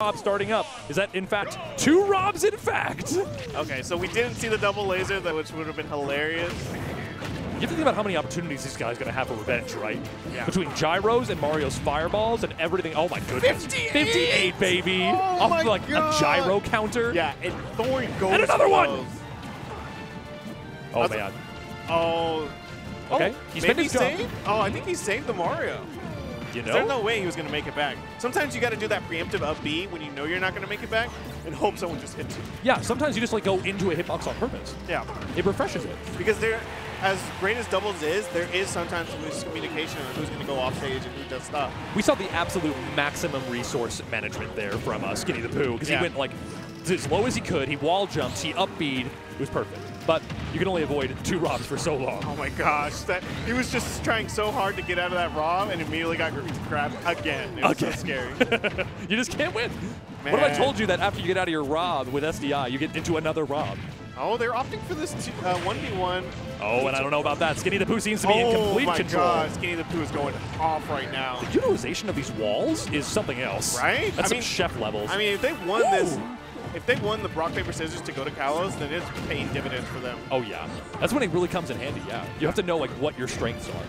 Rob starting up. Is that in fact two Robs? In fact, Okay, so we didn't see the double laser, which would have been hilarious. You have to think about how many opportunities this guy's gonna have for revenge, right? Yeah. Between gyros and Mario's fireballs and everything. Oh my goodness, 58! 58 baby, Oh off my like God. a gyro counter. Yeah, and Thorn goes And another one! close. Oh That's- man. Oh. Okay, Oh, he's been his? Oh, I think he saved the Mario. You There's no way he was going to make it back. Sometimes you got to do that preemptive up B when you know you're not going to make it back and hope someone just hits you. Yeah, sometimes you just like go into a hitbox on purpose. Yeah. It refreshes it. Because there, as great as doubles is, there is sometimes some miscommunication on who's going to go off stage and who does stuff. We saw the absolute maximum resource management there from uh, Skinny the Pooh because Yeah. he went like as low as he could. He wall jumps. He up B'd. It was perfect. But you can only avoid two robs for so long. Oh my gosh, that he was just trying so hard to get out of that ROM and immediately got grabbed again. It was Again. so scary. you just can't win. What if I told you that after you get out of your rob with SDI, you get into another rob? oh, they're opting for this uh, 1v1. Oh, and I don't know about that. Skinny the Pooh seems to be in oh complete my control. god, Skinny the Pooh is going off right now. The utilization of these walls is something else. Right? That's I some mean- chef levels. I mean, if they won this! If they won the rock paper scissors to go to Kalos, then it's paying dividends for them. oh yeah, that's when it really comes in handy. Yeah, you have to know like what your strengths are.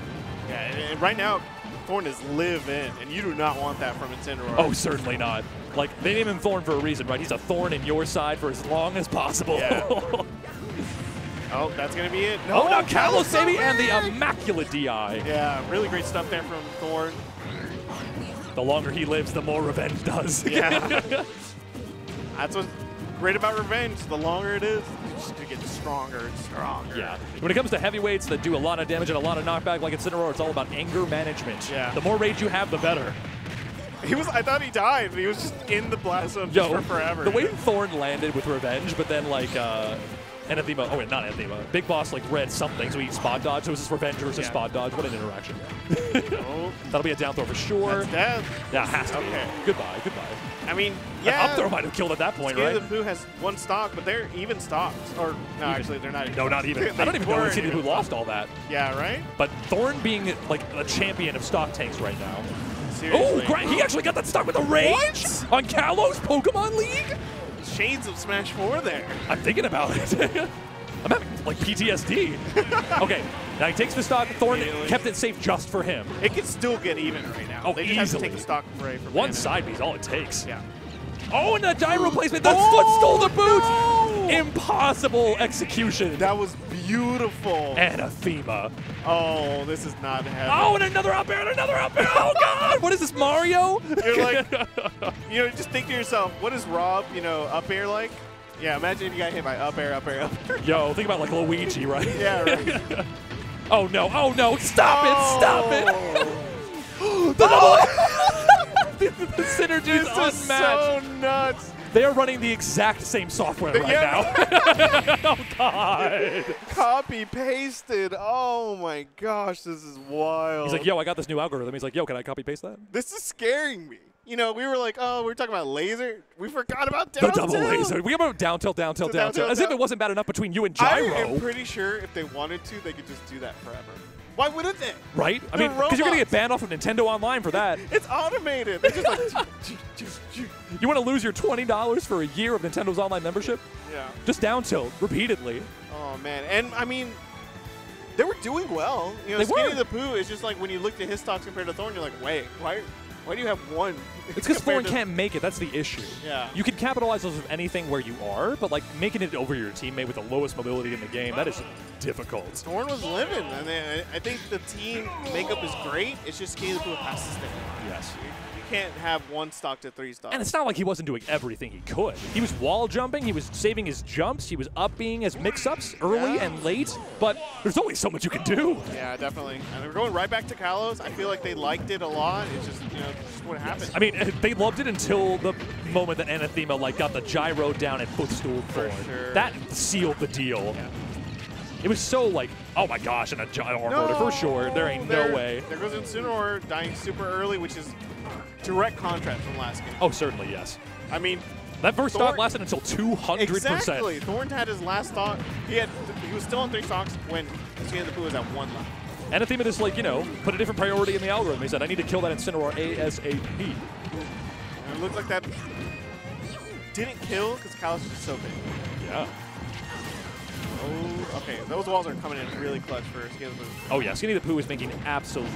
Yeah, and, and right now, Thorn is live in, and you do not want that from Incineroar. Oh, certainly not. Like they name him Thorn for a reason, right? He's a thorn in your side for as long as possible. Yeah. oh, that's gonna be it. oh, No, now Kalos, baby, oh and the immaculate DI. Yeah, really great stuff there from Thorn. The longer he lives, the more revenge does. Yeah. That's what's great about revenge. The longer it is, it's just gonna get stronger and stronger. Yeah. When it comes to heavyweights that do a lot of damage and a lot of knockback like Incineroar, it's all about anger management. Yeah. The more rage you have, the better. He was. I thought he died. He was just in the blast zone Yo, for forever. the way Thorn landed with revenge, but then like uh Anathema, oh wait, not Anathema. Big Boss like read something, so he spot dodge. So it was just revenge versus Yeah. spot dodge. What an interaction. Oh, That'll be a down throw for sure. that's death. Yeah, has to Okay. be. Goodbye, goodbye. I mean, An yeah. up throw might have killed at that point, Skinny right? the Pooh has one stock, but they're even stocks. Or no, actually, they're not. Even No, not even. I don't even know were when Skinny even who lost all that. Yeah, right. But Thorn being like a champion of stock tanks right now. Oh, Seriously. He actually got that stock with a rage What? on Kalos Pokemon League. Shades of Smash Four there. I'm thinking about it. I'm having like PTSD. okay, now he takes the stock. Thorn Immediately. kept it safe just for him. It can still get even right now. Oh, they just have to take the stock from One Ganon. side all it takes. Yeah. Oh, and the gyro placement. That's Oh, what stole the oh, boot. no! Impossible execution. That was beautiful. Anathema. oh, this is not heaven. Oh, and another up air, and another up air. Oh God, what is this, Mario? You're like, you know, just think to yourself, what is Rob, you know, up air like? Yeah, imagine if you got hit by up air, up air, up air. Yo, think about like Luigi, right? yeah, right. Oh no, oh no, stop it, stop it. Oh. The double- the, the synergy is This is unmatched. so nuts. They are running the exact same software right Yeah. now. oh God. Copy pasted. Oh my gosh, this is wild. He's like, yo, I got this new algorithm. He's like, yo, can I copy paste that? this is scaring me. You know, we were like, oh, we were talking about laser. We forgot about The down double tilt. laser. We about down tilt, down tilt, down tilt, As if it wasn't bad enough between you and Gyro. I am pretty sure if they wanted to, they could just do that forever. Why wouldn't they? Right? I They're mean, because you're going to get banned off of Nintendo Online for that. It's automated. They're just like, You want to lose your $20 for a year of Nintendo's online membership? yeah. Just down tilt repeatedly. Oh man, and I mean, they were doing well. You know, They Skinny were. the Pooh is just like when you look at his stocks compared to Thorn, you're like, wait, why? Why do you have one? It's because Thorn can't make it. That's the issue. Yeah. You can capitalize off of anything where you are, but like making it over your teammate with the lowest mobility in the game, that is difficult. Thorn was living, and then I I think the team makeup is great. It's just Pooh has to stay. Yes. You, you can't have one stock to three stocks. And it's not like he wasn't doing everything he could. He was wall jumping, he was saving his jumps, he was up being his mix-ups early Yeah. and late, but there's only so much you can do. yeah, definitely. And we're going right back to Kalos. I feel like they liked it a lot. It's just you know just what happened. I mean, eh, they loved it until the moment that Anathema like got the gyro down and footstool For sure. That sealed the deal. Yeah. It was so like, oh my gosh, and a gyro armor for sure. There ain't no way. There goes Incineroar dying super early, which is direct contrast from last game. Oh, certainly yes. I mean, That first Thorn- stock lasted until 200%. Exactly. Thorn had his last stock. He had he was still on three stocks when Skinny the Pooh was at one left. Anathema just like, you know, put a different priority in the algorithm. He said, I need to kill that Incineroar ASAP. And it looked like that didn't kill because Kalos is so big. Yeah. Oh, okay. Those walls are coming in really clutch for Scaly Boo. Oh yeah, Skinny the Pooh is making absolute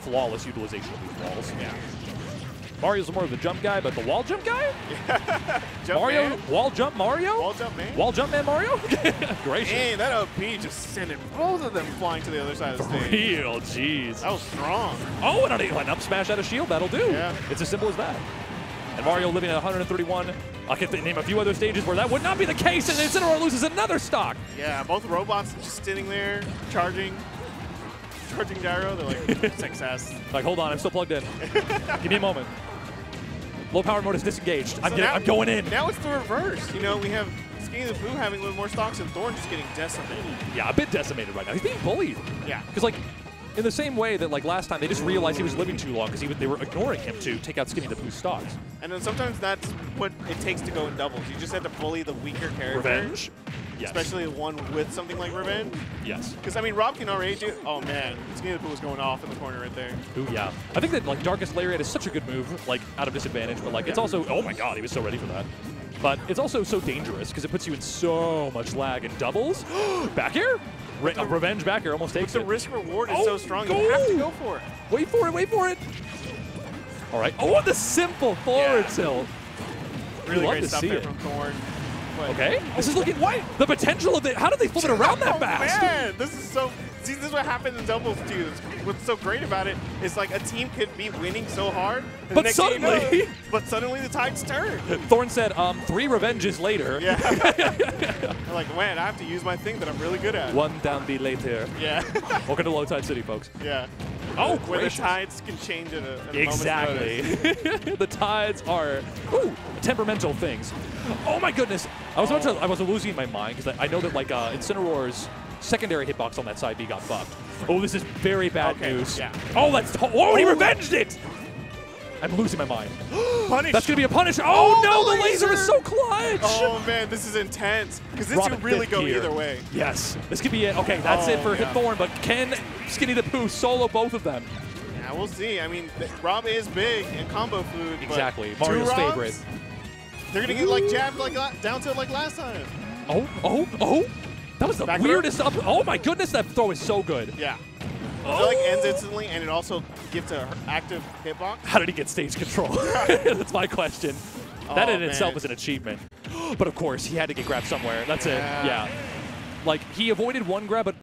flawless utilization of these walls. Yeah. Mario's more of the jump guy, but the wall jump guy? Jump Mario, man. wall jump Mario? Wall jump man. Wall jump man Mario? Gracious. Dang, that OP just sending both of them flying to the other side of the stage. Real, jeez. That was strong. Oh, and an up smash out of shield, that'll do. Yeah. It's as simple as that. And Mario living at 131. I can name a few other stages where that would not be the case, and Incineroar loses another stock. Yeah, both robots just sitting there, charging, charging gyro. They're like, success. Like, hold on, I'm still plugged in. Give me a moment. Low power mode is disengaged. I'm, So getting, now- I'm going in. Now it's the reverse. You know, we have Skinny the Pooh having a little more stocks and Thorn just getting decimated. Yeah, a bit decimated right now. He's being bullied. Yeah. Because, like, in the same way that, like, last time they just realized he was living too long because they were ignoring him to take out Skinny the Pooh stocks. And then sometimes that's what it takes to go in doubles. You just have to bully the weaker character. Revenge? Yes. Especially one with something like Revenge. Yes. Because, I mean, Rob can already do... Oh, man. Skinny the was going off in the corner right there. Ooh, yeah. I think that, like, Darkest Lariat is such a good move, like, out of disadvantage, but, like, it's also... Oh, my God, he was so ready for that. But it's also so dangerous because it puts you in so much lag and doubles. back air? Re- uh, revenge back air almost takes The it. risk reward is Oh, so strong. You have to go! go for it. Wait for it, wait for it. All right. Oh, the simple forward Yeah. tilt. Really love great stuff there it. from Thorn. But- Okay. This is looking... What? The potential of it. How did they flip it around that fast? oh, fast? man, this is so. See, this is what happens in doubles too. What's so great about it is like a team could be winning so hard, But the next you know- suddenly- but suddenly the tides turn. Thorn said, um, three revenges later. Yeah. I'm like, man, I have to use my thing that I'm really good at. One down the later. Yeah. Welcome to Low Tide City, folks. yeah. Oh, Where the tides can change in a, in a Exactly. the tides are ooh, temperamental things. Oh my goodness! I was about to, I was losing my mind because I, know that like uh, Incineroar's secondary hitbox on that side B got fucked. Oh, this is very bad Okay, news. yeah. Oh, that's oh, he Oh. revenged it. I'm losing my mind. Punish. That's gonna be a punish. Oh, Oh, no, the the laser is so clutch. Oh man, this is intense because this Robin could really go gear. either way. Yes, this could be it. Okay, that's it Oh, for yeah. Hit Thorn, but can Skinny the Pooh solo both of them? Yeah, we'll see. I mean, Rob is big and combo food. Exactly. Mario's favorite. They're gonna get like jabbed like down to like last time. Oh, oh, oh. That was the Back weirdest up. Oh my goodness, that throw is so good. Yeah. It like ends Oh. instantly, and it also gives a active hitbox. How did he get stage control? That's my question. That Oh, in itself man. is an achievement. But of course, he had to get grabbed somewhere. That's Yeah. it. Yeah. Like, he avoided one grab, but